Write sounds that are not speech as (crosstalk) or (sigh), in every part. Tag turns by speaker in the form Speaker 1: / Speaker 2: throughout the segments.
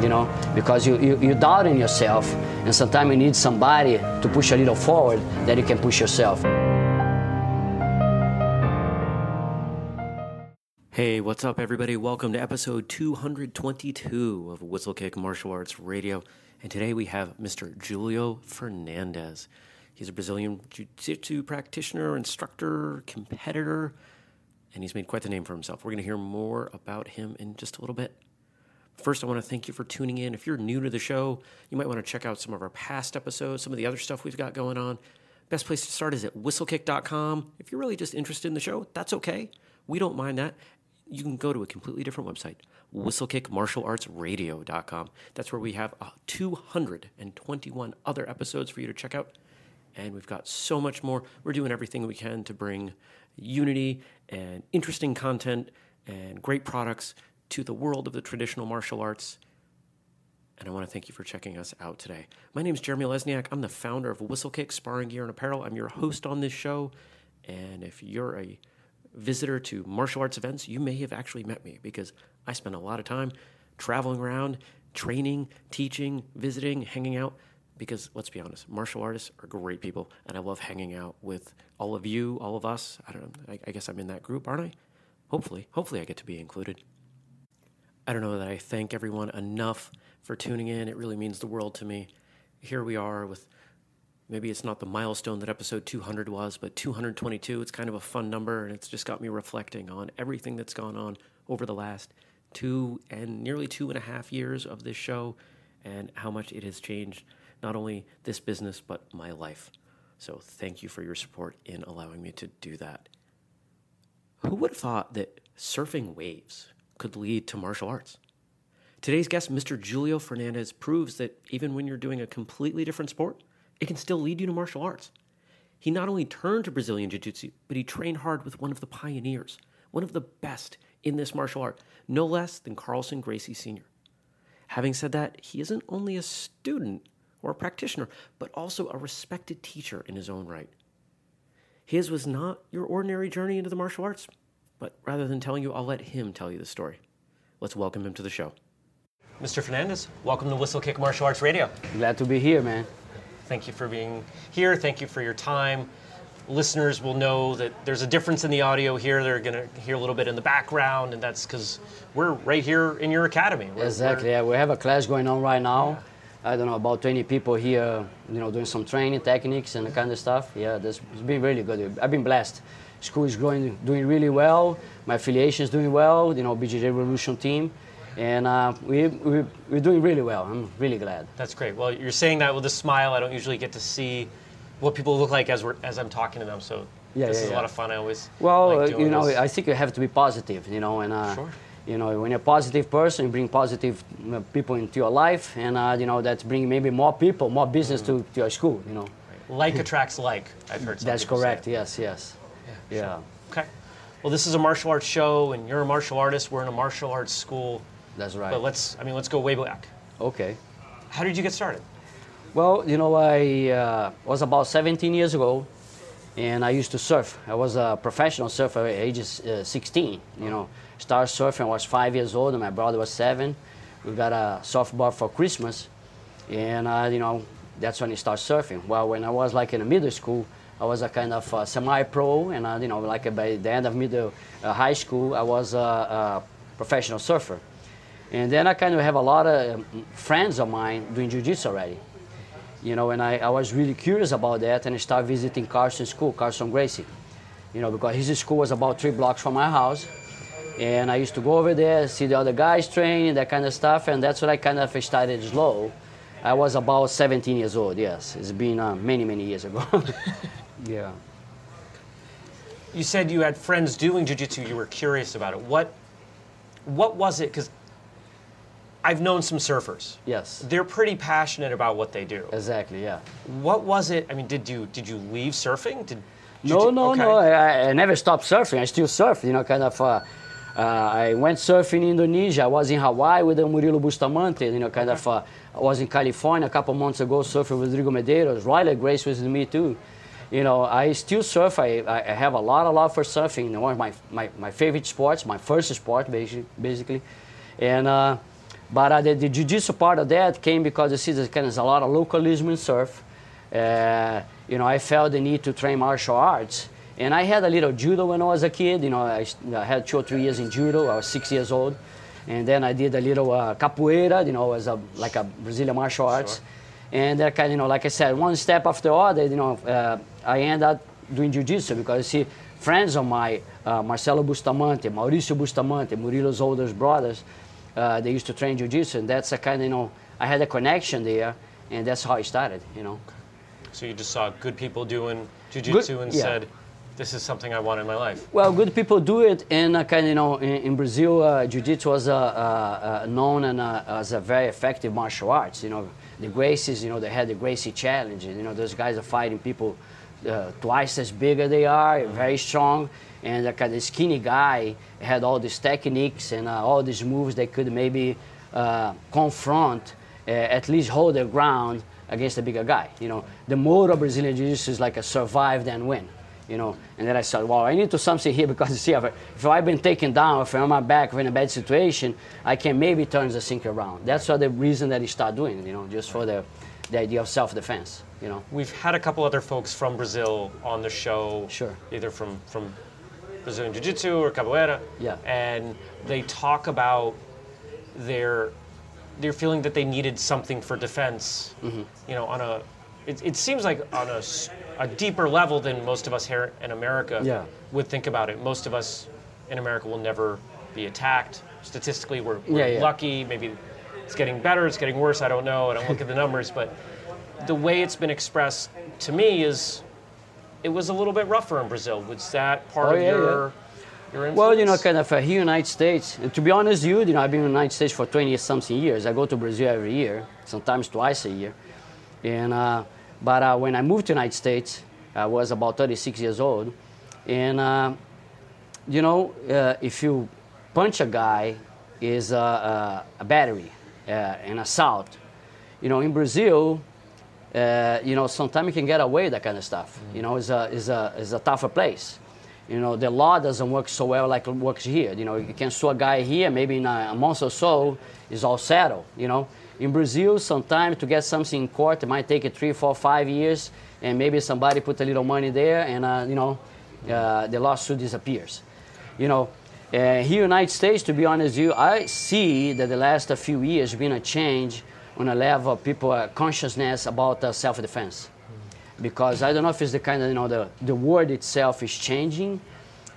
Speaker 1: you know, because you, you, you doubt in yourself, and sometimes you need somebody to push a little forward that you can push yourself.
Speaker 2: Hey, what's up, everybody? Welcome to episode 222 of Whistlekick Martial Arts Radio. And today we have Mr. Julio Fernandez. He's a Brazilian Jiu Jitsu practitioner, instructor, competitor, and he's made quite the name for himself. We're going to hear more about him in just a little bit. First, I want to thank you for tuning in. If you're new to the show, you might want to check out some of our past episodes, some of the other stuff we've got going on. Best place to start is at whistlekick.com. If you're really just interested in the show, that's okay. We don't mind that. You can go to a completely different website, whistlekickmartialartsradio.com. That's where we have uh, 221 other episodes for you to check out. And we've got so much more. We're doing everything we can to bring unity and interesting content and great products to the world of the traditional martial arts. And I want to thank you for checking us out today. My name is Jeremy Lesniak. I'm the founder of Whistlekick Sparring Gear and Apparel. I'm your host on this show. And if you're a visitor to martial arts events, you may have actually met me because I spend a lot of time traveling around, training, teaching, visiting, hanging out. Because let's be honest, martial artists are great people, and I love hanging out with all of you, all of us. I don't know. I, I guess I'm in that group, aren't I? Hopefully, hopefully, I get to be included. I don't know that I thank everyone enough for tuning in. It really means the world to me. Here we are with maybe it's not the milestone that episode 200 was, but 222. It's kind of a fun number, and it's just got me reflecting on everything that's gone on over the last two and nearly two and a half years of this show and how much it has changed not only this business, but my life. So thank you for your support in allowing me to do that. Who would have thought that surfing waves could lead to martial arts? Today's guest, Mr. Julio Fernandez, proves that even when you're doing a completely different sport, it can still lead you to martial arts. He not only turned to Brazilian Jiu Jitsu, but he trained hard with one of the pioneers, one of the best in this martial art, no less than Carlson Gracie Sr. Having said that, he isn't only a student or a practitioner, but also a respected teacher in his own right. His was not your ordinary journey into the martial arts, but rather than telling you, I'll let him tell you the story. Let's welcome him to the show. Mr. Fernandez, welcome to Whistle Kick Martial Arts Radio.
Speaker 1: Glad to be here, man.
Speaker 2: Thank you for being here. Thank you for your time. Listeners will know that there's a difference in the audio here. They're going to hear a little bit in the background, and that's because we're right here in your academy. We're,
Speaker 1: Exactly.
Speaker 2: we're-
Speaker 1: Yeah, we have a class going on right now. I don't know about 20 people here, you know, doing some training techniques and that kind of stuff. Yeah, that's it's been really good. I've been blessed. School is growing, doing really well. My affiliation is doing well. You know, BJJ Revolution team, and uh, we, we we're doing really well. I'm really glad.
Speaker 2: That's great. Well, you're saying that with a smile. I don't usually get to see what people look like as we're as I'm talking to them. So
Speaker 1: Yeah,
Speaker 2: this
Speaker 1: yeah,
Speaker 2: is a lot of fun. I always
Speaker 1: Well,
Speaker 2: like
Speaker 1: uh,
Speaker 2: doing
Speaker 1: you know,
Speaker 2: this.
Speaker 1: I think you have to be positive. You know, and uh,
Speaker 2: Sure.
Speaker 1: you know, when you're a positive person, you bring positive people into your life, and uh, you know, that's bring maybe more people, more business to, to your school. You know,
Speaker 2: like attracts like. I've heard. Some
Speaker 1: that's correct. Yes, yes. Yeah,
Speaker 2: Okay. Well, this is a martial arts show, and you're a martial artist. We're in a martial arts school.
Speaker 1: that's right.
Speaker 2: But let's, I mean, let's go way back.
Speaker 1: okay.
Speaker 2: How did you get started?
Speaker 1: Well, you know, I uh, was about 17 years ago, and I used to surf. I was a professional surfer at age uh, 16. You know, started surfing. I was five years old, and my brother was seven. We got a surfboard for Christmas, and uh, you know, that's when I started surfing. Well, when I was like in the middle school, I was a kind of semi-pro, and uh, you know, like by the end of middle uh, high school, I was a, a professional surfer. And then I kind of have a lot of um, friends of mine doing jiu-jitsu already you know, and I, I was really curious about that and I started visiting Carson School, Carson Gracie, you know, because his school was about three blocks from my house. And I used to go over there, see the other guys training, that kind of stuff, and that's when I kind of started slow. I was about 17 years old, yes. It's been uh, many, many years ago. (laughs) yeah.
Speaker 2: You said you had friends doing jiu-jitsu. You were curious about it. What, what was it? Because I've known some surfers.
Speaker 1: Yes.
Speaker 2: They're pretty passionate about what they do.
Speaker 1: Exactly, yeah.
Speaker 2: What was it? I mean, did you did you leave surfing? Did
Speaker 1: No,
Speaker 2: jiu-
Speaker 1: no,
Speaker 2: okay.
Speaker 1: no. I, I never stopped surfing. I still surf. You know, kind of. Uh, uh, I went surfing in Indonesia. I was in Hawaii with Murilo Bustamante. You know, kind of. Uh, I was in California a couple months ago surfing with Rodrigo Medeiros. Riley Grace was with me too. You know, I still surf. I, I have a lot of love for surfing. One of my, my, my favorite sports, my first sport, basically. basically. And uh, But uh, the, the jiu-jitsu part of that came because you see there's kind of a lot of localism in surf. Uh, you know, I felt the need to train martial arts. And I had a little judo when I was a kid. You know, I, I had two or three years in judo. I was six years old. And then I did a little uh, capoeira, you know, as a, like a Brazilian martial arts. Sure. And that kind of, you know, like I said, one step after the other, you know, uh, I ended up doing jiu-jitsu because you see, friends of mine, uh, Marcelo Bustamante, Mauricio Bustamante, Murilo's older brothers, uh, they used to train jiu-jitsu. And that's a kind of, you know, I had a connection there, and that's how I started, you know.
Speaker 2: So you just saw good people doing jiu-jitsu and yeah. said, this is something I want in my life.
Speaker 1: Well, good people do it, and uh, kind of you know, in, in Brazil, uh, jiu-jitsu was uh, known and, uh, as a very effective martial arts. You know, the Gracies, you know, they had the Gracie Challenge. You know, those guys are fighting people uh, twice as big as they are, mm-hmm. very strong, and the kind of skinny guy had all these techniques and uh, all these moves they could maybe uh, confront, at least hold their ground against a bigger guy. You know, the mode of Brazilian Jiu-Jitsu is like a survive then win you know. And then I said, well, I need to something here (laughs) because you see, if, if I've been taken down, if I'm on my back, if I'm in a bad situation, I can maybe turn the sink around. That's what the reason that he started doing you know, just for the, the idea of self-defense, you know.
Speaker 2: We've had a couple other folks from Brazil on the show.
Speaker 1: Sure.
Speaker 2: Either from, from Brazilian Jiu-Jitsu or Capoeira.
Speaker 1: Yeah.
Speaker 2: And they talk about their their feeling that they needed something for defense, mm-hmm. you know, on a it, it seems like on a, a deeper level than most of us here in America
Speaker 1: yeah.
Speaker 2: would think about it. Most of us in America will never be attacked. Statistically, we're, we're
Speaker 1: yeah, yeah.
Speaker 2: lucky. Maybe it's getting better, it's getting worse. I don't know. I don't look at the numbers, but the way it's been expressed to me is it was a little bit rougher in Brazil. Was that part
Speaker 1: oh,
Speaker 2: of your.
Speaker 1: Well, you know, kind of uh, here in the United States. and To be honest, you, you know, I've been in the United States for 20 something years. I go to Brazil every year, sometimes twice a year, and uh, but uh, when I moved to the United States, I was about 36 years old. And, uh, you know, uh, if you punch a guy, is a, a, a battery, uh, an assault. You know, in Brazil, uh, you know, sometimes you can get away with that kind of stuff. Mm. You know, it's a, it's, a, it's a tougher place. You know, the law doesn't work so well like it works here. You know, you can sue a guy here, maybe in a, a month or so, is all settled, you know. In Brazil, sometimes to get something in court, it might take three, four, five years, and maybe somebody put a little money there, and uh, you know, uh, the lawsuit disappears. You know, uh, here in the United States, to be honest with you, I see that the last few years been a change on a level of people uh, consciousness about uh, self-defense. Because I don't know if it's the kind of, you know, the, the word itself is changing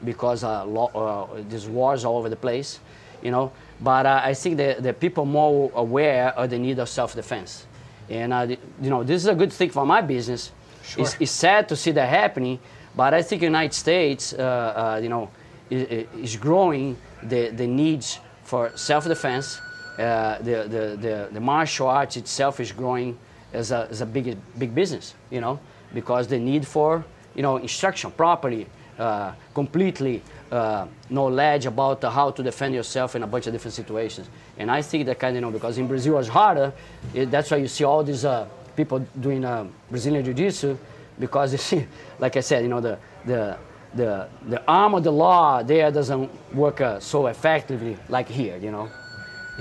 Speaker 1: because uh, law, uh, there's wars all over the place, you know. But uh, I think that the people more aware of the need of self-defense. And, uh, you know, this is a good thing for my business.
Speaker 2: Sure.
Speaker 1: It's, it's sad to see that happening, but I think the United States, uh, uh, you know, is, is, growing the, the needs for self-defense. Uh, the, the, the, the, martial arts itself is growing as a, as a big, big business, you know, because the need for, you know, instruction properly, uh, completely uh, knowledge about uh, how to defend yourself in a bunch of different situations. And I think that kind of, you know, because in Brazil it's harder, it, that's why you see all these uh, people doing uh, Brazilian Jiu-Jitsu, because you (laughs) see, like I said, you know, the, the, the, the arm of the law there doesn't work uh, so effectively like here, you know.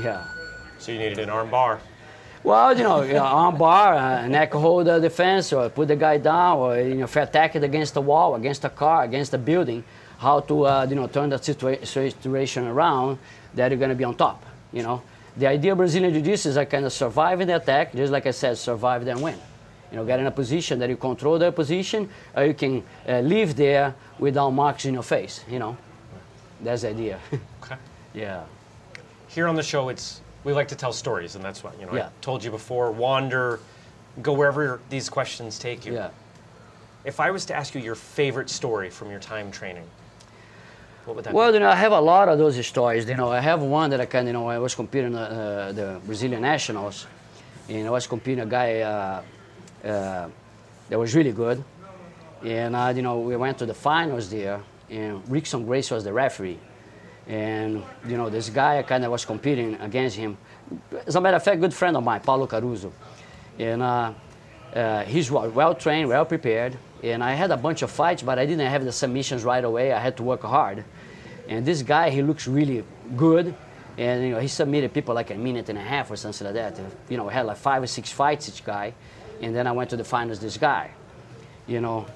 Speaker 1: Yeah.
Speaker 2: So you needed an arm bar.
Speaker 1: Well, you know, arm bar, uh, neck holder defense, or put the guy down, or you know, attack it against the wall, against a car, against a building how to uh, you know turn that situa situation around that you're going to be on top. You know, the idea of Brazilian Jiu-Jitsu is I kind of survive in the attack, just like I said, survive then win. You know, get in a position that you control the position, or you can uh, live there without marks in your face. You know, that's the idea. (laughs)
Speaker 2: okay.
Speaker 1: Yeah.
Speaker 2: Here on the show, it's we like to tell stories, and that's what you know.
Speaker 1: Yeah.
Speaker 2: I told you before. Wander, go wherever these questions take you.
Speaker 1: Yeah.
Speaker 2: If I was to ask you your favorite story from your time training, what would that
Speaker 1: well,
Speaker 2: be?
Speaker 1: you know, I have a lot of those stories. You know, I have one that I kind of, you know, I was competing uh, the Brazilian Nationals, and I was competing a guy uh, uh, that was really good. And, uh, you know, we went to the finals there, and Rickson Gracie was the referee. And, you know, this guy I kind of was competing against him. As a matter of fact, good friend of mine, Paulo Caruso. And uh, uh, he's well trained, well prepared. And I had a bunch of fights, but I didn't have the submissions right away. I had to work hard. And this guy, he looks really good. And you know, he submitted people like a minute and a half or something like that. You know, had like five or six fights each guy, and then I went to the finals this guy. You know,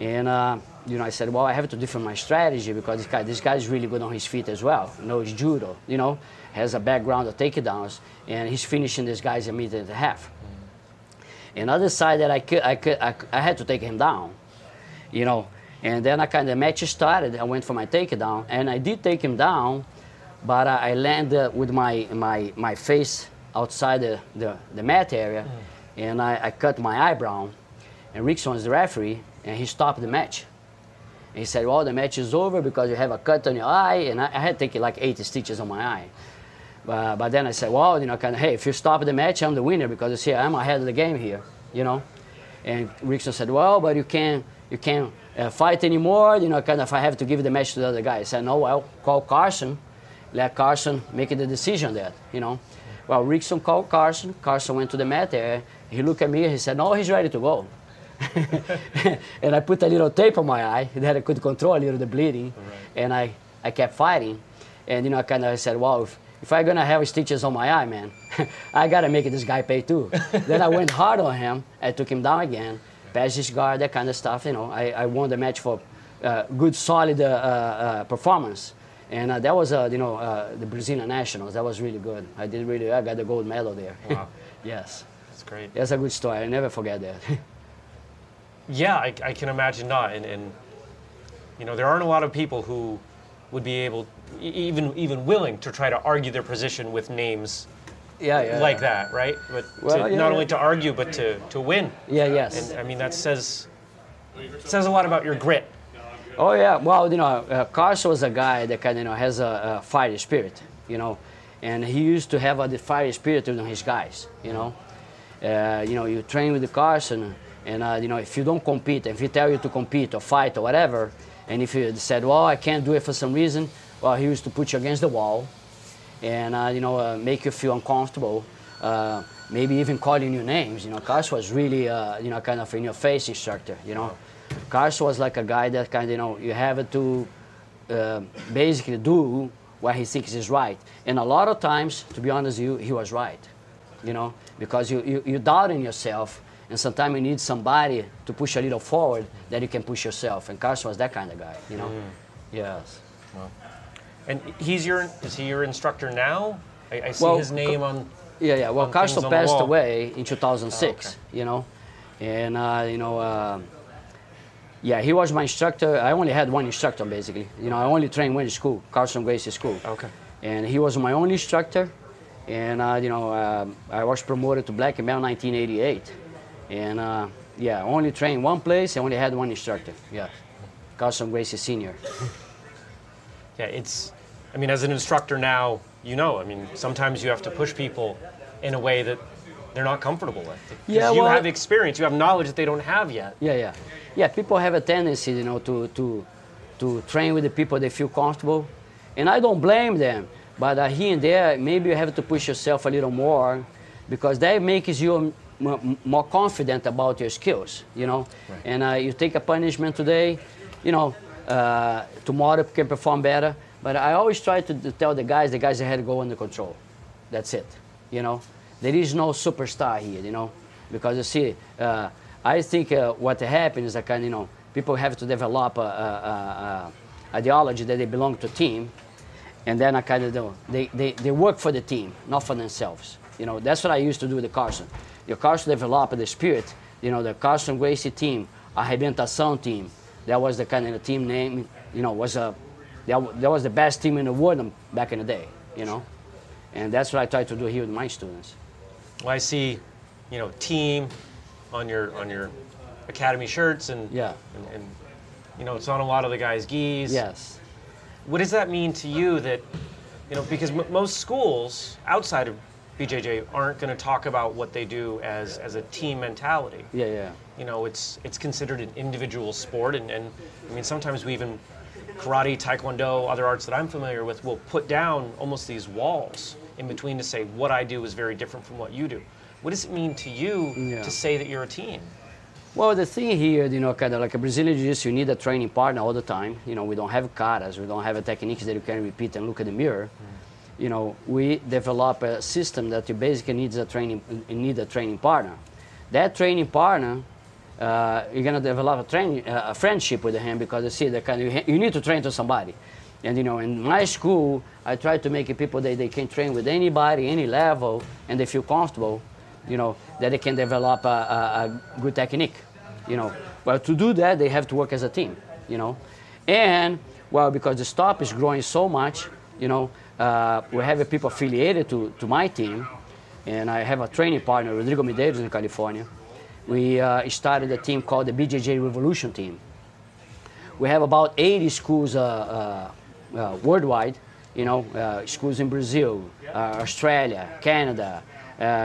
Speaker 1: and uh, you know, I said, well, I have to different my strategy because this guy, this guy is really good on his feet as well. Knows judo. You know, has a background of takedowns, and he's finishing this guy's a minute and a half. Another side that I could, I could, I, I had to take him down. You know, and then I kind of match started. I went for my takedown, and I did take him down but I, I landed with my, my, my face outside the, the, the mat area, mm. and I, I cut my eyebrow. And Rickson was the referee, and he stopped the match. And he said, well, the match is over because you have a cut on your eye, and I, I had taken like 80 stitches on my eye. But, but then I said, well, you know, kind of, hey, if you stop the match, I'm the winner because you see, I'm ahead of the game here, you know. And Rickson said, well, but you can't, you can't uh, fight anymore, you know, kind of, I have to give the match to the other guy. I said, no, well, call Carson let Carson make the decision that, you know. Well, Rickson called Carson. Carson went to the mat there. He looked at me he said, no, he's ready to go. (laughs) and I put a little tape on my eye that I could control a little the bleeding. Right. And I, I kept fighting. And, you know, I kind of said, well, if, if I'm going to have stitches on my eye, man, (laughs) I got to make this guy pay too. then I went hard on him. I took him down again, passed his guard, that kind of stuff. You know, I, I won the match for uh, good, solid uh, uh, performance. And uh, that was, uh, you know, uh, the Brazilian Nationals. That was really good. I did really, I got the gold medal there.
Speaker 2: Wow. (laughs)
Speaker 1: yes.
Speaker 2: That's great.
Speaker 1: That's a good story. I never forget that. (laughs)
Speaker 2: yeah, I, I, can imagine not. And, and, you know, there aren't a lot of people who would be able, even even willing to try to argue their position with names
Speaker 1: yeah, yeah,
Speaker 2: like that, right? But well, to, yeah, not only to argue, but to, to win.
Speaker 1: Yeah, yes.
Speaker 2: And I mean, that says says a lot about your grit
Speaker 1: Oh yeah, well you know, uh, Carson was a guy that kind of you know has a, a fire spirit, you know, and he used to have a the fire spirit in his guys, you know. Uh, you know, you train with the Carson, and uh, you know if you don't compete, if he tell you to compete or fight or whatever, and if you said, well, I can't do it for some reason, well, he used to put you against the wall, and uh, you know uh, make you feel uncomfortable. Uh, maybe even calling you names. You know, Carson was really, you know, kind of in your face instructor. You know. Carson was like a guy that kind of, you know, you have to uh, basically do what he thinks is right. And a lot of times, to be honest, you, he was right, you know, because you, you, you doubt in yourself, and sometimes you need somebody to push a little forward that you can push yourself. And Carson was that kind of guy, you know. Mm. Yes.
Speaker 2: And he's your is he your instructor now? I, I see well, his name on.
Speaker 1: Yeah, yeah. Well, Carson passed away in 2006, oh, okay. you know, and uh, you know. Uh, yeah, he was my instructor. I only had one instructor basically. You know, I only trained one school, Carlson Gracie School.
Speaker 2: Okay.
Speaker 1: And he was my only instructor. And uh, you know, uh, I was promoted to black belt 1988. And uh, yeah, I only trained one place. I only had one instructor. Yeah, Carlson Gracie Senior. (laughs)
Speaker 2: yeah, it's. I mean, as an instructor now, you know. I mean, sometimes you have to push people in a way that they're not comfortable with.
Speaker 1: Yeah,
Speaker 2: you
Speaker 1: well,
Speaker 2: have experience, you have knowledge that they don't have yet.
Speaker 1: Yeah, yeah yeah, people have a tendency, you know, to, to, to train with the people they feel comfortable. And I don't blame them, but uh, here and there, maybe you have to push yourself a little more because that makes you more confident about your skills, you know. Right. And uh, you take a punishment today, you know, uh, tomorrow you can perform better. But I always try to, to tell the guys, the guys ahead go under control. That's it, you know. There is no superstar here, you know, because you see, uh, I think uh, what happens is that kind you know, people have to develop a, a, a, a ideology that they belong to a team, and then I kind of they, they, they work for the team, not for themselves. You know, that's what I used to do with the Carson. The Carson developed the spirit, you know, the Carson Gracie team, Arrebentação team. That was the kind of the team name, you know, was a, that, that was the best team in the world um, back in the day, you know. And that's what I try to do here with my students.
Speaker 2: Well, I see, you know, team, on your on your academy shirts and
Speaker 1: yeah
Speaker 2: and, and you know it's on a lot of the guys' gis.
Speaker 1: Yes.
Speaker 2: What does that mean to you that you know because m- most schools outside of BJJ aren't going to talk about what they do as as a team mentality.
Speaker 1: Yeah, yeah.
Speaker 2: You know, it's it's considered an individual sport, and, and I mean sometimes we even karate, taekwondo, other arts that I'm familiar with will put down almost these walls in between to say what I do is very different from what you do. What does it mean to you yeah. to say that you're a team?
Speaker 1: Well, the thing here, you know, kind of like a Brazilian Jiu-Jitsu, you need a training partner all the time. You know, we don't have katas, we don't have a techniques that you can repeat and look at the mirror. Mm. you know, we develop a system that you basically needs a training, need a training partner. That training partner, uh, you're gonna develop a, training, uh, a friendship with him because you see the kind of, you need to train to somebody. And you know, in my school, I try to make people that they can train with anybody, any level, and they feel comfortable. You know, that they can develop a, a, a good technique. You know, well, to do that, they have to work as a team. You know, and well, because the stop is growing so much, you know, uh, we have people affiliated to, to my team, and I have a training partner, Rodrigo Medeiros in California. We uh, started a team called the BJJ Revolution Team. We have about 80 schools uh, uh, uh worldwide, you know, uh, schools in Brazil, Australia, Canada,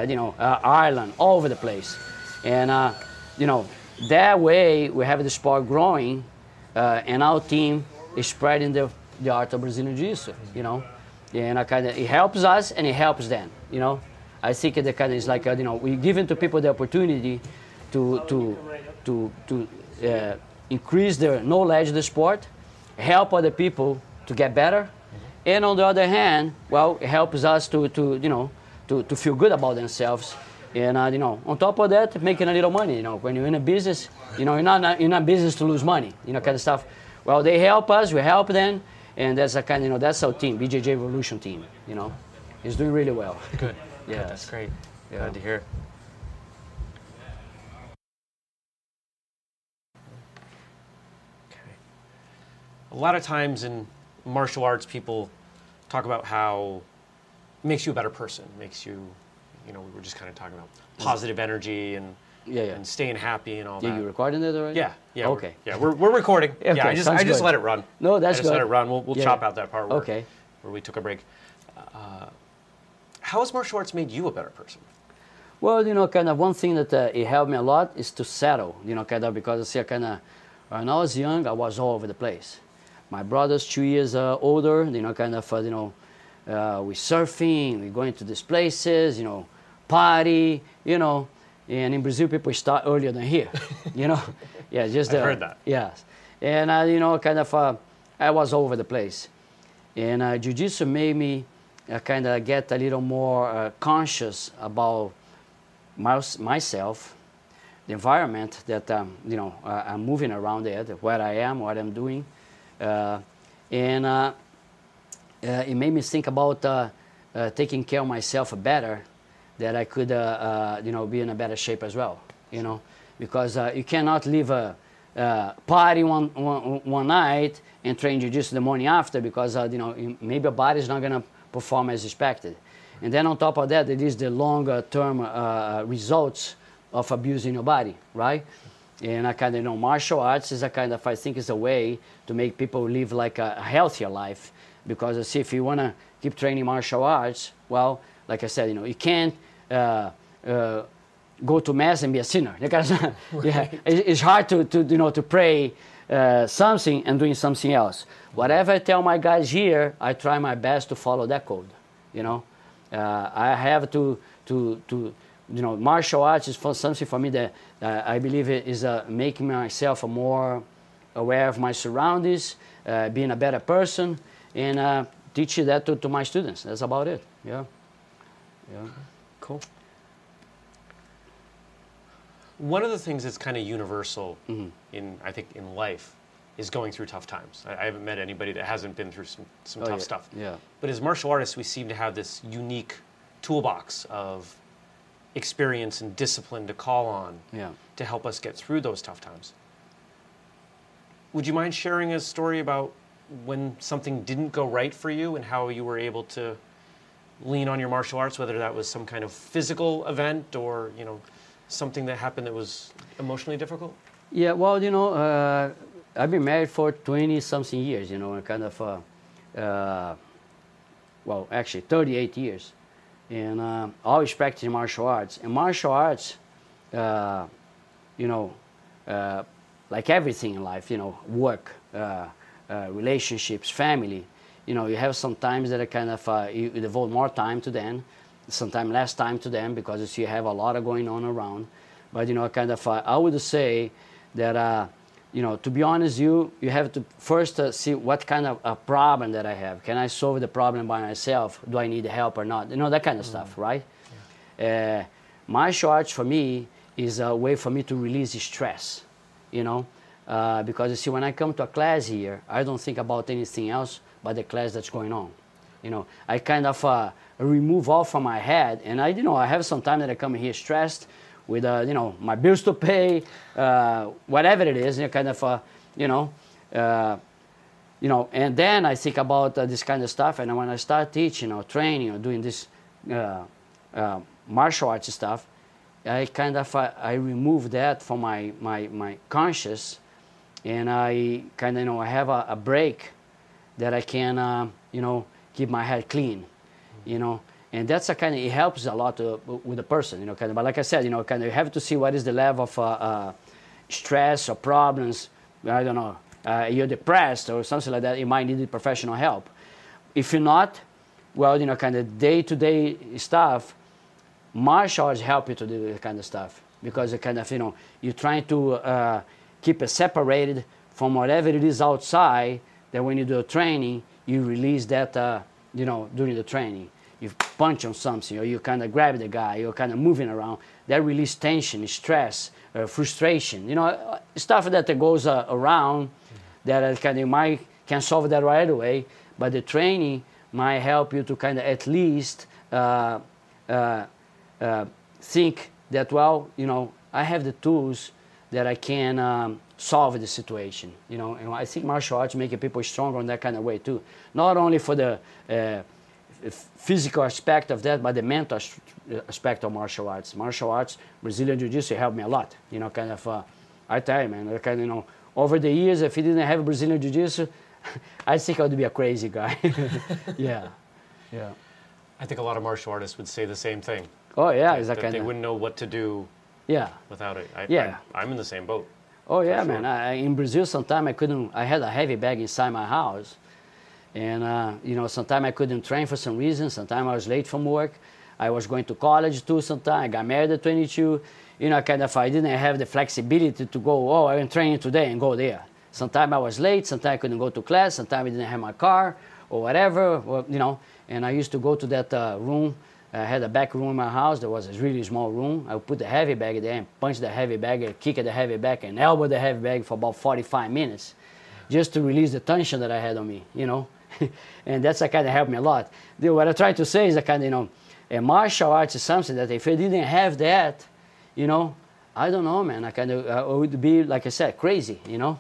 Speaker 1: you know, Ireland, all over the place. And, you know, that way we have the sport growing, and our team is spreading the, the art of Brazilian Jiu-Jitsu, you know and I kind of it helps us and it helps them. You know, I think the kind of is like you know we giving to people the opportunity to to to to uh, increase their knowledge of the sport, help other people to get better, and on the other hand, well, it helps us to to you know to, to feel good about themselves. And uh, you know, on top of that, making a little money. You know, when you're in a business, you know, you're not you're not business to lose money. You know, kind of stuff. Well, they help us, we help them, and that's a kind, you know, that's our team, BJJ Revolution team. You know, he's doing really well.
Speaker 2: Good. (laughs) yeah, Good. that's great. Yeah. Glad to hear. A lot of times in martial arts, people talk about how it makes you a better person, makes you, you know, we were just kind of talking about positive energy and
Speaker 1: yeah, yeah.
Speaker 2: and staying happy and all
Speaker 1: that.
Speaker 2: Are
Speaker 1: you recording it already?
Speaker 2: Yeah, yeah.
Speaker 1: Okay.
Speaker 2: We're, yeah, we're, we're recording. (laughs) okay, yeah, I just I just
Speaker 1: good.
Speaker 2: let it run.
Speaker 1: No, that's
Speaker 2: I just
Speaker 1: good.
Speaker 2: let it run. We'll, we'll yeah. chop out that part where,
Speaker 1: okay.
Speaker 2: where we took a break. Uh, how has martial arts made you a better person?
Speaker 1: Well, you know, kind of one thing that uh, it helped me a lot is to settle. You know, kind of because I see, I kind of when I was young, I was all over the place. My brother's two years uh, older. You know, kind of uh, you know, uh, we surfing, we going to these places. You know, party. You know, and in Brazil, people start earlier than here. (laughs) you know, yeah, just
Speaker 2: I heard that.
Speaker 1: Yes, and uh, you know, kind of, uh, I was all over the place, and uh, jiu-jitsu made me uh, kind of get a little more uh, conscious about my, myself, the environment that um, you know uh, I'm moving around it, where I am, what I'm doing, Uh, and uh, uh, it made me think about taking care of myself better that I could, uh, uh, you know, be in a better shape as well, you know, because uh, you cannot leave a party one, one, one night and train jiu-jitsu the morning after because, you know, maybe your body's not going to perform as expected. And then on top of that, it is the longer term results of abusing your body, right? And I kind of you know martial arts is a kind of I think is a way to make people live like a healthier life because I see if you want to keep training martial arts, well, like I said, you know, you can't uh, uh, go to mass and be a sinner. Because, (laughs) yeah, it's hard to, to, you know, to pray uh, something and doing something else. Whatever I tell my guys here, I try my best to follow that code. You know, uh, I have to, to, to, you know, martial arts is for something for me that uh, I believe is uh, making myself more aware of my surroundings, being a better person, and teaching that to, to my students. That's about it. Yeah.
Speaker 2: Yeah. Cool. One of the things that's kind of universal mm-hmm. in, I think, in life is going through tough times. I, I haven't met anybody that hasn't been through some, some oh, tough
Speaker 1: yeah.
Speaker 2: stuff.
Speaker 1: Yeah.
Speaker 2: But as martial artists, we seem to have this unique toolbox of experience and discipline to call on
Speaker 1: yeah.
Speaker 2: to help us get through those tough times. Would you mind sharing a story about when something didn't go right for you and how you were able to lean on your martial arts, whether that was some kind of physical event or you know something that happened that was emotionally difficult?
Speaker 1: Yeah, well, you know, uh, I've been married for 20 something years, you know, and kind of, uh, uh, well, actually 38 years. And uh, always practicing martial arts. And martial arts, uh, you know, uh, like everything in life, you know, work, uh, relationships, family, you know, you have some times that are kind of, uh, you, devote more time to them, sometimes less time to them because you have a lot of going on around. But, you know, kind of, uh, I would say that uh, you know, to be honest, you you have to first uh, see what kind of a problem that I have. Can I solve the problem by myself? Do I need help or not? You know that kind of stuff, right? Uh, martial arts for me is a way for me to release stress, you know, uh, because you see, when I come to a class here, I don't think about anything else but the class that's going on. You know, I kind of uh, remove all from my head, and I, you know, I have some time that I come here stressed with, uh, you know, my bills to pay, uh, whatever it is, you know, kind of, uh, you know, uh, you know, and then I think about uh, this kind of stuff, and when I start teaching or training or doing this uh, martial arts stuff, I kind of I remove that from my my my conscious, and I kind of you know I have a, a break that I can uh, you know keep my head clean, you know, and that's a kind of it helps a lot to, with the person, you know, kind of. But like I said, you know, kind of you have to see what is the level of uh, uh, stress or problems. I don't know. Uh, you're depressed or something like that. You might need professional help. If you're not, well, you know, kind of day-to-day stuff, martial arts help you to do that kind of stuff because you kind of, you know, you're trying to uh, keep it separated from whatever it is outside. That when you do a training, you release that, uh, you know, during the training. You punch on something, or you kind of grab the guy, you're kind of moving around. That release tension, stress, uh, frustration. You know, uh, stuff that goes uh, around that kind of might can solve that right away. But the training might help you to kind of at least uh, uh, uh, think that well, you know, I have the tools that I can um, solve the situation. You know, and I think martial arts making people stronger in that kind of way too. Not only for the physical aspect of that, but the mental aspect of martial arts. Martial arts, Brazilian Jiu-Jitsu helped me a lot. You know, kind of. Uh, I tell you, man, I kind of you know over the years, if he didn't have Brazilian Jiu-Jitsu, (laughs) I think I would be a crazy guy. (laughs) yeah, yeah.
Speaker 2: I think a lot of martial artists would say the same thing.
Speaker 1: Oh yeah, is
Speaker 2: that
Speaker 1: that kind
Speaker 2: they wouldn't know what to do
Speaker 1: yeah.
Speaker 2: without it. I,
Speaker 1: Yeah.
Speaker 2: I'm, I'm in the same boat.
Speaker 1: Oh yeah,
Speaker 2: sure.
Speaker 1: man. I, in Brazil, sometimes I couldn't. I had a heavy bag inside my house, and uh, you know, sometimes I couldn't train for some reason. Sometimes I was late from work. I was going to college too. Sometimes I got married at 22. You know, kind of I didn't have the flexibility to go. Oh, I'm training today and go there. Sometimes I was late. Sometimes I couldn't go to class. Sometimes I didn't have my car or whatever. Or, you know, and I used to go to that uh, room. I had a back room in my house. There was a really small room. I would put the heavy bag there and punch the heavy bag, and kick at the heavy bag, and elbow the heavy bag for about 45 minutes, just to release the tension that I had on me, you know. (laughs) and that's a kind of helped me a lot. The- What I try to say is that kind of, you know, a martial arts is something that if I didn't have that, you know, I don't know, man. I kind of uh, I would be, like I said, crazy, you know.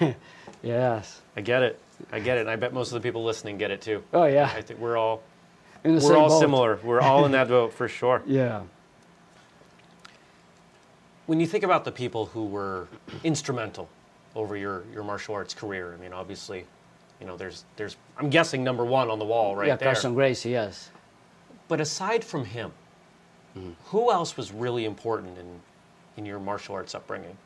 Speaker 1: (laughs) yes.
Speaker 2: I get it. I get it. And I bet most of the people listening get it too.
Speaker 1: Oh yeah.
Speaker 2: I think we're all
Speaker 1: In the
Speaker 2: we're
Speaker 1: same
Speaker 2: all
Speaker 1: boat.
Speaker 2: similar. We're all in that (laughs) boat for sure.
Speaker 1: Yeah.
Speaker 2: When you think about the people who were instrumental over your, your martial arts career, I mean, obviously, you know, there's there's I'm guessing number one on the wall right
Speaker 1: yeah,
Speaker 2: there.
Speaker 1: Carson Gracie, yes.
Speaker 2: But aside from him,
Speaker 1: Mm-hmm.
Speaker 2: who else was really important in in your martial arts upbringing?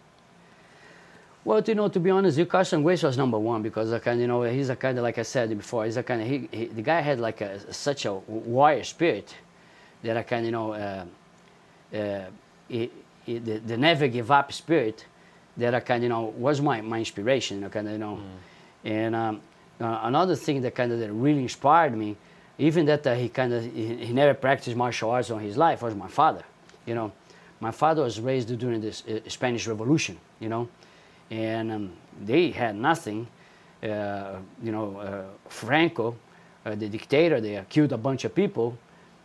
Speaker 1: Well, you know, to be honest, you Carson Grace was number one because I kind, you know, he's a kind of like I said before, he's a kind of he, he the guy had like a, such a warrior spirit that I kind, you know, uh, uh, he, he, the, the never give up spirit that I kind, you know, was my, my inspiration, you know, kind of, you know, and um, uh, another thing that kind of really inspired me, even that uh, he kind of he, he never practiced martial arts in his life was my father, you know, my father was raised during this uh, Spanish Revolution, you know and um, they had nothing. Uh, you know, uh, Franco, uh, the dictator they killed a bunch of people,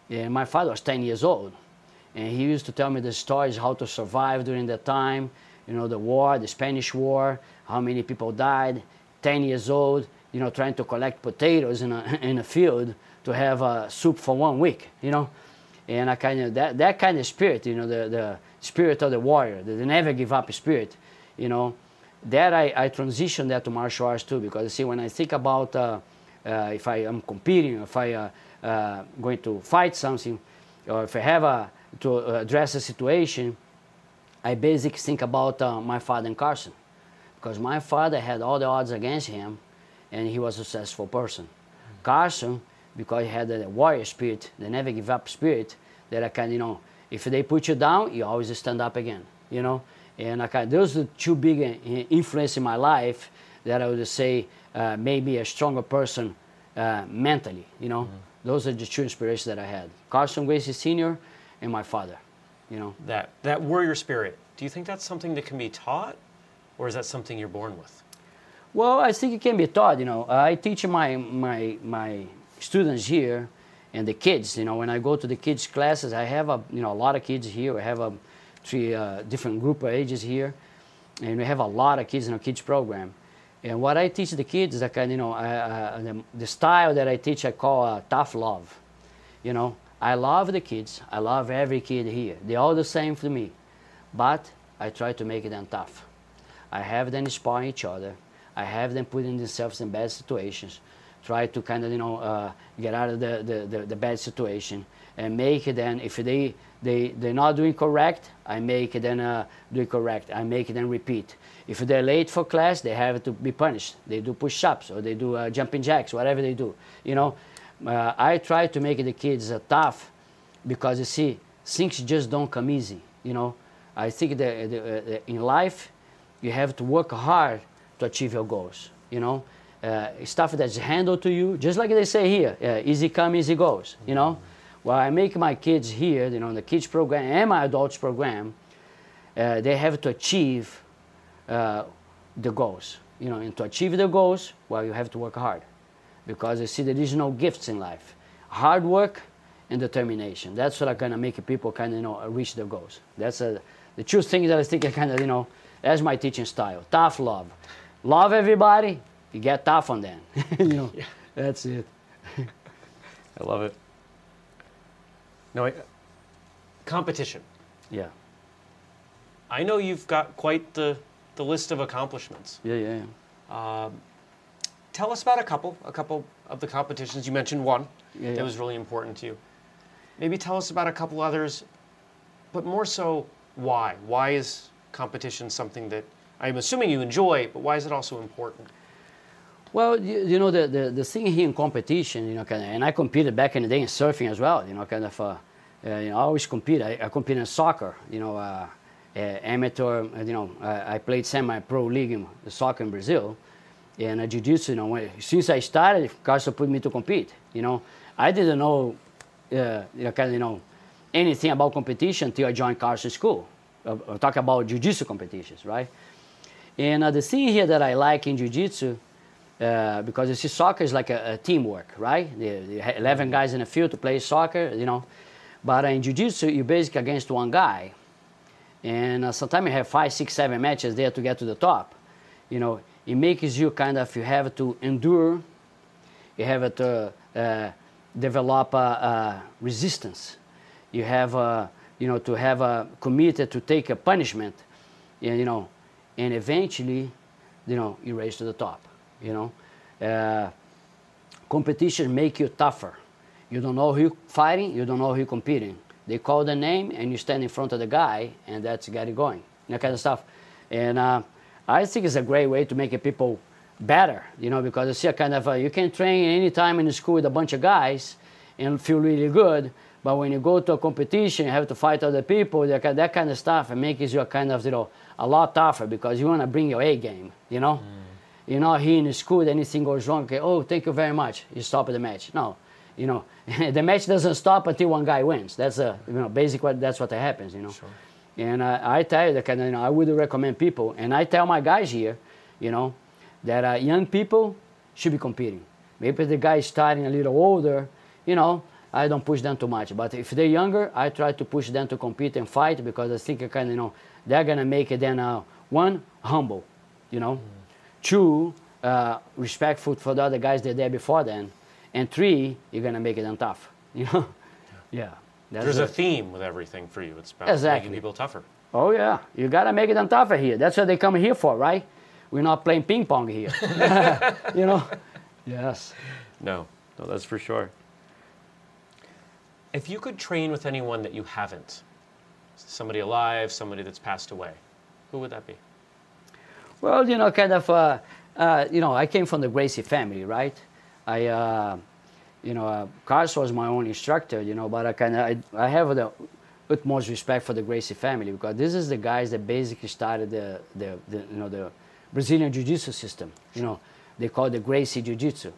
Speaker 1: and my father was 10 years old. And he used to tell me the stories how to survive during that time, you know, the war, the Spanish War, how many people died, 10 years old, you know, trying to collect potatoes in a, (laughs) in a field to have uh, soup for one week, you know. And I kind of, that, that kind of spirit, you know, the, the spirit of the warrior, the, the never give up spirit, you know, that I, I transitioned that to martial arts too because see when I think about uh, uh, if I am competing, if I uh, uh, going to fight something, or if I have a, to address a situation, I basically think about uh, my father and Carson because my father had all the odds against him and he was a successful person. Carson, because he had the warrior spirit, the never give up spirit, that I can, you know, if they put you down, you always stand up again, you know. And I kind those are two big uh, influence in my life that I would say uh, made me a stronger person uh, mentally. You know, mm-hmm. those are the two inspirations that I had: Carson Gracie Sr. and my father. You know,
Speaker 2: that that warrior spirit. Do you think that's something that can be taught, or is that something you're born with?
Speaker 1: Well, I think it can be taught. You know, I teach my my my students here and the kids. You know, when I go to the kids' classes, I have a you know a lot of kids here. I have a three uh, different group of ages here, and we have a lot of kids in our kids program. And what I teach the kids is kind, you know, uh, the, the, style that I teach I call uh, tough love. You know, I love the kids. I love every kid here. They're all the same for me, but I try to make them tough. I have them inspire each other. I have them putting themselves in bad situations try to kind of you know uh, get out of the, the, the, the, bad situation and make it then if they they they're not doing correct i make it then uh, do correct i make it then repeat. If they're late for class they have to be punished. They do push-ups or they do uh, jumping jacks whatever they do you know? Uh, i try to make the kids uh, tough because you see things just don't come easy you know? I think that uh, in life you have to work hard to achieve your goals you know uh, stuff that's handled to you, just like they say here, uh, easy come, easy goes, you know. Well, I make my kids here, you know, in the kids program and my adults program, uh, they have to achieve uh, the goals, you know, and to achieve the goals, well, you have to work hard because you see there is no gifts in life. Hard work and determination. That's what are gonna make people kind of, you know, reach their goals. That's a, the two things that I think I kind of, you know, that's my teaching style. Tough love. Love everybody, you get tough on them. (laughs) you know, yeah. that's it. (laughs)
Speaker 2: I love it. No, I, competition.
Speaker 1: Yeah.
Speaker 2: I know you've got quite the, the list of accomplishments.
Speaker 1: Yeah, yeah, yeah. Um,
Speaker 2: tell us about a couple, a couple of the competitions. You mentioned one
Speaker 1: yeah,
Speaker 2: that
Speaker 1: yeah.
Speaker 2: was really important to you. Maybe tell us about a couple others, but more so, why? Why is competition something that I'm assuming you enjoy, but why is it also important?
Speaker 1: Well, you, you, know, the, the, the thing here in competition, you know, kind of, and I competed back in the day in surfing as well, you know, kind of, uh, uh, you know, I always compete. I, I compete in soccer, you know, uh, uh amateur, uh, you know, I played semi-pro league in soccer in Brazil. And uh, jiu-jitsu, you know, when, since I started, Carson put me to compete, you know. I didn't know, you know, kind of, you know, anything about competition until I joined Carson school. Uh, talk about jiu-jitsu competitions, right? And the thing here that I like in jiu-jitsu uh, because you see soccer is like a, a teamwork, right? The, the 11 guys in the field to play soccer, you know. But in jiu-jitsu, you're basically against one guy. And uh, sometimes you have five, six, seven matches there to get to the top. You know, it makes you kind of, you have to endure, you have to uh, develop a, a, resistance. You have, you know, to have a committed to take a punishment, and, you know, and eventually, you know, you raise to the top you know. Uh, competition make you tougher. You don't know who fighting, you don't know who competing. They call the name and you stand in front of the guy and that's get it going. That kind of stuff. And uh, I think it's a great way to make people better, you know, because see a kind of, uh, you can train anytime in the school with a bunch of guys and feel really good, but when you go to a competition, you have to fight other people, that, that kind of stuff, it makes you a kind of, you know, a lot tougher because you want to bring your A game, you know? Mm you're not here in school, anything goes wrong, okay, oh, thank you very much, you stop the match. No, you know, (laughs) the match doesn't stop until one guy wins. That's a, you know, basically what, that's what happens, you know. Sure. And uh, I tell you, that kind of, you know, I would recommend people, and I tell my guys here, you know, that uh, young people should be competing. Maybe the guy is starting a little older, you know, I don't push them too much. But if they're younger, I try to push them to compete and fight because I think kind of, you know, they're gonna make it then uh, one humble, you know. Mm Two, uh, respectful for the other guys that are there before then. And three, you're gonna make it them tough. (laughs) You know? yeah.
Speaker 2: There's it. a theme with everything for you. It's about
Speaker 1: exactly.
Speaker 2: making people tougher.
Speaker 1: Oh yeah, you gotta make it them tougher here. That's what they come here for, right? We're not playing ping pong here. (laughs) you know? Yes.
Speaker 2: No, no, that's for sure. If you could train with anyone that you haven't, somebody alive, somebody that's passed away, who would that be?
Speaker 1: Well, you know, kind of, uh, uh, you know, I came from the Gracie family, right? I, uh, you know, uh, Carson was my own instructor, you know, but I kind of, I, I, have the utmost respect for the Gracie family because this is the guys that basically started the, the, the you know the Brazilian Jiu-Jitsu system. You know, they call it the Gracie Jiu-Jitsu.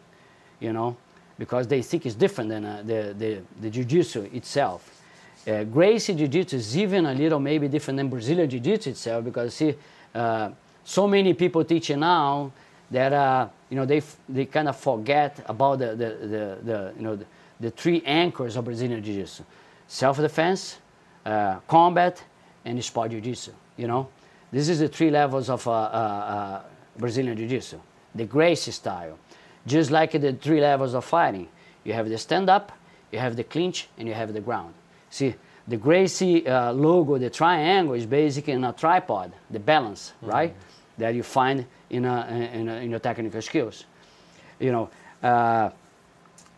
Speaker 1: You know, because they think it's different than uh, the, the the Jiu-Jitsu itself. Uh, Gracie Jiu-Jitsu is even a little maybe different than Brazilian Jiu-Jitsu itself because see, uh, so many people teaching now that uh, you know they they kind of forget about the the, the, the you know the, the three anchors of Brazilian Jiu-Jitsu: self-defense, uh, combat, and sport Jiu-Jitsu. You know, this is the three levels of uh, uh, Brazilian Jiu-Jitsu. The Gracie style, just like the three levels of fighting. You have the stand-up, you have the clinch, and you have the ground. See, the Gracie uh, logo, the triangle, is basically in a tripod, the balance, right? That you find in, a, in, a, in your technical skills. You know, uh,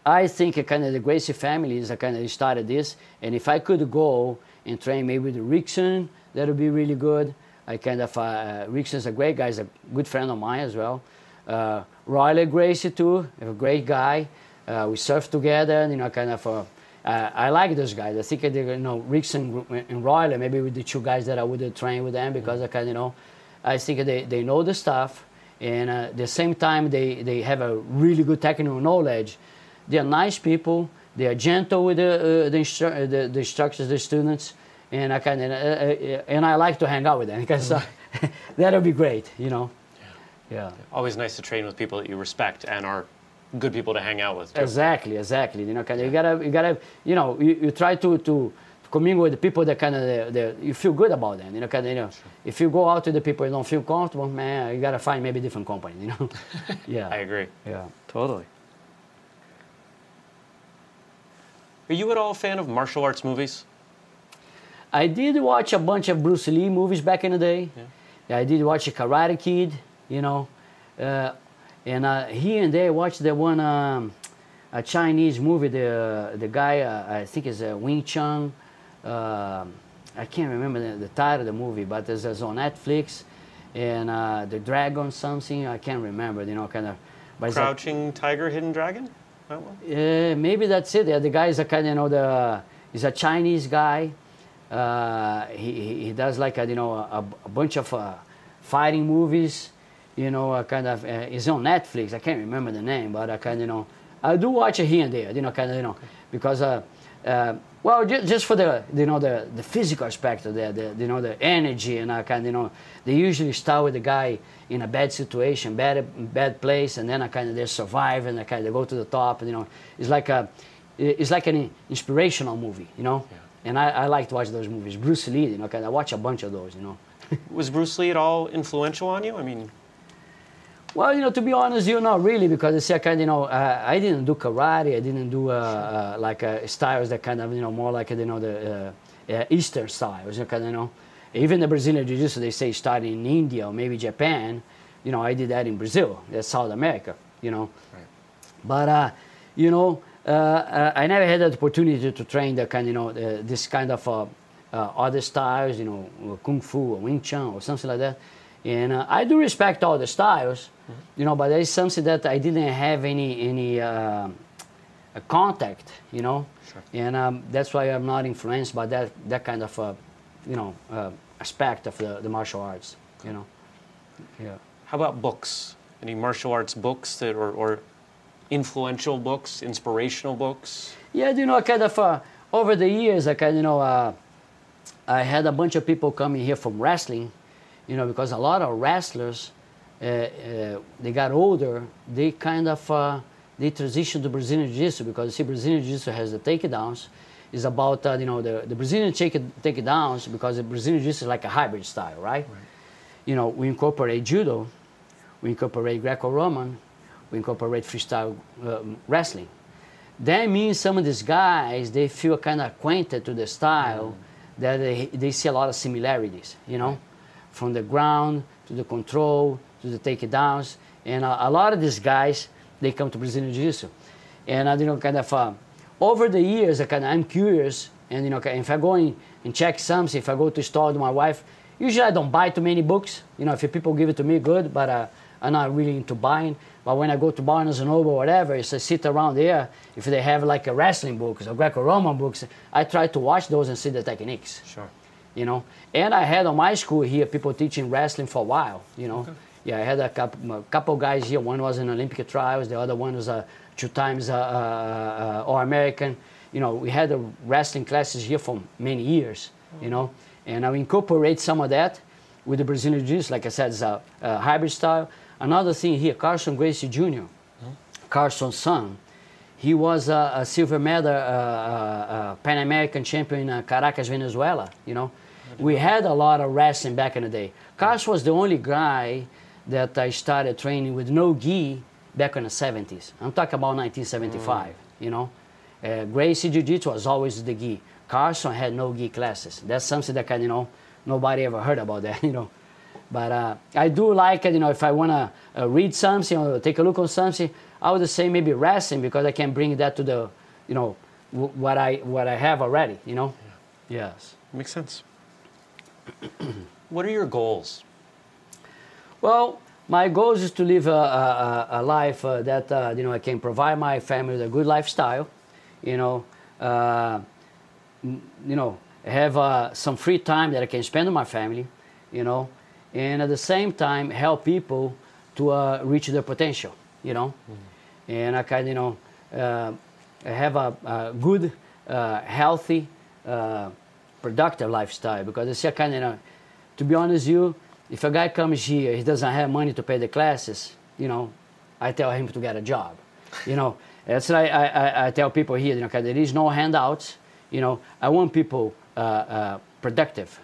Speaker 1: I think kind of the Gracie family is a kind of started this, and if I could go and train maybe with Rickson, that would be really good. I kind of uh, Rickson's a great guy, he's a good friend of mine as well. Uh, Riley Gracie too, a great guy. Uh, we surf together, you know, kind of. Uh, uh, I like those guys. I think they, you know Rickson and Riley, maybe with the two guys that I would train with them because I kind of you know, I think they, they know the stuff, and uh, at the same time they, they have a really good technical knowledge. They are nice people. They are gentle with the uh, the, instru- uh, the, the instructors, the students, and I kind of uh, uh, and I like to hang out with them (laughs) because uh, (laughs) that'll be great, you know. Yeah.
Speaker 2: Always nice to train with people that you respect and are good people to hang out with. Too.
Speaker 1: Exactly, exactly. You know, kind of, you gotta, you gotta, you know, you, you try to to commingle with the people that kind of you feel good about them. You know, kind of, you know, if you go out to the people you don't feel comfortable, man, you gotta find maybe different company. You know. (laughs) yeah.
Speaker 2: I agree.
Speaker 1: Yeah.
Speaker 3: Totally.
Speaker 2: Are you at all a fan of martial arts movies?
Speaker 1: I did watch a bunch of Bruce Lee movies back in the day. Yeah. I did watch a Karate Kid, you know, uh, and uh, here and there I watched the one um, a Chinese movie. The the guy uh, I think is uh, Wing Chun. Uh, I can't remember the, the, title of the movie, but it's, on Netflix. And uh, the Dragon something I can't remember. You know, kind of. But
Speaker 2: Crouching Tiger, Hidden Dragon? That one?
Speaker 1: uh, maybe that's it. Yeah, the guy is a kind of you know the he's a Chinese guy. Uh, he, he he does like a, you know a, a bunch of uh, fighting movies. You know, a kind of uh, it's on Netflix. I can't remember the name, but I kind of you know I do watch it here and there. You know, kind of you know because uh, uh, well just, just for the you know the, the physical aspect of that, the you know the energy and I kind of you know they usually start with the guy in a bad situation, bad bad place, and then I kind of they survive and I kind of go to the top. And, you know, it's like a it's like an inspirational movie, you know. And I, I like to watch those movies. Bruce Lee, you know, kind of watch a bunch of those, you know.
Speaker 2: Was Bruce Lee at all influential on you? I mean,
Speaker 1: Well, you know, to be honest, you not really because it's a kind, you know, uh, I didn't do karate. I didn't do uh, uh, like uh, styles that kind of, you know, more like you know the uh, uh, Eastern styles. You kind of, you know, even the Brazilian Jiu-Jitsu they say started in India or maybe Japan. You know, I did that in Brazil, that's South America. You know, but uh, you know, uh, uh, I never had the opportunity to, train the kind, you know, this kind of uh, uh, other styles, you know, kung fu or Wing Chun or something like that. And uh, I do respect all the styles, you know, but there is something that I didn't have any any uh, a contact, you know, sure. and um, that's why I'm not influenced by that that kind of, uh, you know, uh, aspect of the, the martial arts, you know. Yeah.
Speaker 2: how about books? Any martial arts books that or, or influential books, inspirational books?
Speaker 1: Yeah, you know, kind of uh, over the years, I kind of, you know, uh, I had a bunch of people coming here from wrestling, you know, because a lot of wrestlers, uh, uh, they got older, they kind of, uh, they transitioned to Brazilian Jiu-Jitsu because you see Brazilian Jiu-Jitsu has the takedowns. It's about, uh, you know, the, the Brazilian take, takedowns because the Brazilian Jiu-Jitsu is like a hybrid style, right? You know, we incorporate Judo, we incorporate Greco-Roman, we incorporate freestyle um, wrestling. That means some of these guys they feel kind of acquainted to the style that they, they see a lot of similarities, you know, from the ground to the control to the takedowns, and a, a lot of these guys they come to Brazilian Jiu-Jitsu, and I you know kind of uh, over the years I kind of I'm curious, and you know if I go in and check something, if I go to store with my wife, usually I don't buy too many books, you know if people give it to me good, but uh, I'm not really into buying. But when I go to Barnes and Noble or whatever, if I sit around there, if they have like a wrestling books or Greco-Roman books, I try to watch those and see the techniques.
Speaker 4: Sure.
Speaker 1: You know, and I had on my school here people teaching wrestling for a while. You know, yeah, I had a couple, a couple guys here. One was in Olympic trials. The other one was a two times uh, uh, uh, All American. You know, we had the wrestling classes here for many years. You know, and I incorporate some of that with the Brazilian Jiu-Jitsu. Like I said, it's a, a hybrid style. Another thing here, Carlson Gracie Jr., Carlson's son, he was a, a silver medal uh, uh, Pan American champion in Caracas, Venezuela. You know, we had a lot of wrestling back in the day. Carlson was the only guy that I started training with no gi back in the 70s. I'm talking about 1975. You know, uh, Gracie Jiu-Jitsu was always the gi. Carlson had no gi classes. That's something that kind of, you know, nobody ever heard about that. (laughs) You know. But uh, I do like it, you know, if I want to uh, read something or take a look on something, I would say maybe wrestling because I can bring that to the, you know, w- what I what I have already, you know. Yes.
Speaker 4: Makes sense. (clears throat) what are your goals?
Speaker 1: Well, my goal is to live a, a, a life uh, that uh, you know I can provide my family with a good lifestyle, you know, uh, you know, have uh, some free time that I can spend with my family, you know, and at the same time help people to uh, reach their potential, you know, and I can you know uh, have a, a good, uh, healthy, uh, productive lifestyle because it's a kind of you know, to be honest with you, if a guy comes here, he doesn't have money to pay the classes, you know, I tell him to get a job. You know, that's why I, I, I tell people here, you know, there is no handouts. You know, I want people uh, uh, productive,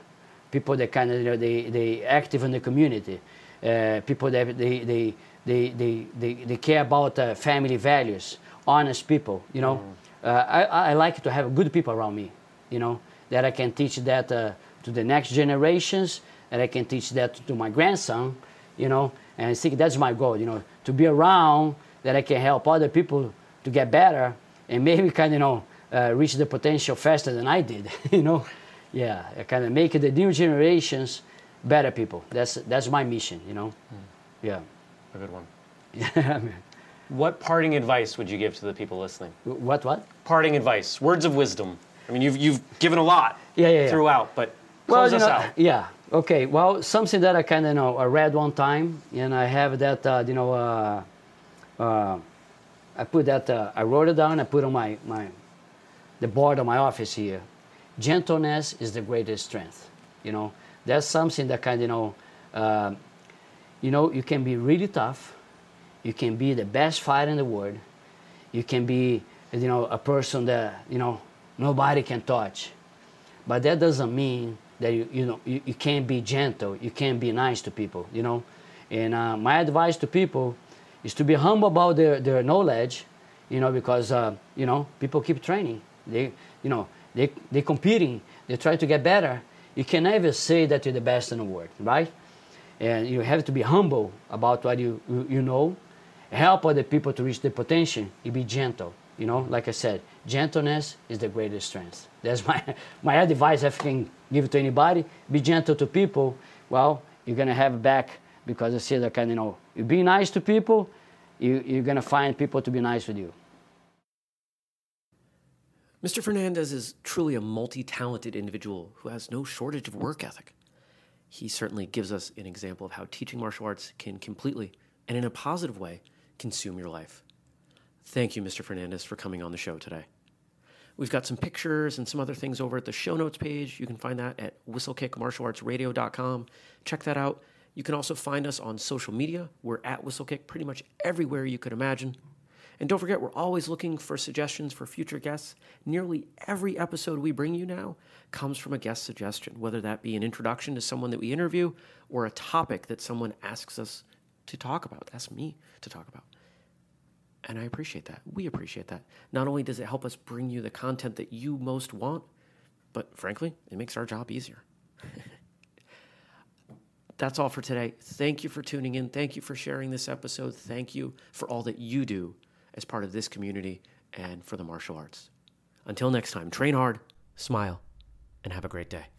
Speaker 1: people that kind of, you know, they, they active in the community, uh, people that they, they, they, they, they, they care about uh, family values, honest people, you know. Uh, I, I like to have good people around me, you know, that I can teach that uh, to the next generations, and I can teach that to my grandson, you know, and I think that's my goal, you know, to be around that I can help other people to get better and maybe kind of, you know, uh, reach the potential faster than I did, (laughs) you know. Yeah, I kind of make the new generations better people. That's that's my mission, you know. Yeah.
Speaker 4: A good one. (laughs)
Speaker 1: Yeah. man.
Speaker 4: What parting advice would you give to the people listening?
Speaker 1: what what?
Speaker 4: Parting advice, words of wisdom. I mean, you've, you've given a lot
Speaker 1: Yeah, yeah, yeah.
Speaker 4: throughout, but
Speaker 1: Well,
Speaker 4: close
Speaker 1: you
Speaker 4: us
Speaker 1: know,
Speaker 4: out.
Speaker 1: yeah. Okay. Well, something that I kind of know I read one time, and I have that uh, you know uh, uh, I put that uh, I wrote it down. I put on my my the board of my office here. Gentleness is the greatest strength. You know, that's something that kind of you know, uh, you know, you can be really tough. You can be the best fighter in the world. You can be, you know, a person that you know nobody can touch. But that doesn't mean that you, you know you, you can't be gentle, you can't be nice to people, you know. And uh, my advice to people is to be humble about their, their knowledge, you know, because uh, you know people keep training. They you know they they competing. They try to get better. You can never say that you're the best in the world, right? And you have to be humble about what you you, know. Help other people to reach their potential. You be gentle. You know, like I said, gentleness is the greatest strength. That's my (laughs) my advice. If I can give it to anybody, be gentle to people. Well, you're gonna have back because I see that kind of you know, you be nice to people, you, you're gonna find people to be nice with you.
Speaker 2: Mr. Fernandez is truly a multi talented individual who has no shortage of work ethic. He certainly gives us an example of how teaching martial arts can completely, and in a positive way, consume your life. Thank you, Mr. Fernandez, for coming on the show today. We've got some pictures and some other things over at the show notes page. You can find that at whistlekickmartialartsradio.com. Check that out. You can also find us on social media. We're at Whistlekick pretty much everywhere you could imagine. And don't forget, we're always looking for suggestions for future guests. Nearly every episode we bring you now comes from a guest suggestion, whether that be an introduction to someone that we interview or a topic that someone asks us to talk about, asks me to talk about. And I appreciate that. We appreciate that. Not only does it help us bring you the content that you most want, but frankly, it makes our job easier. (laughs) That's all for today. Thank you for tuning in. Thank you for sharing this episode. Thank you for all that you do as part of this community and for the martial arts. Until next time, train hard, smile, and have a great day.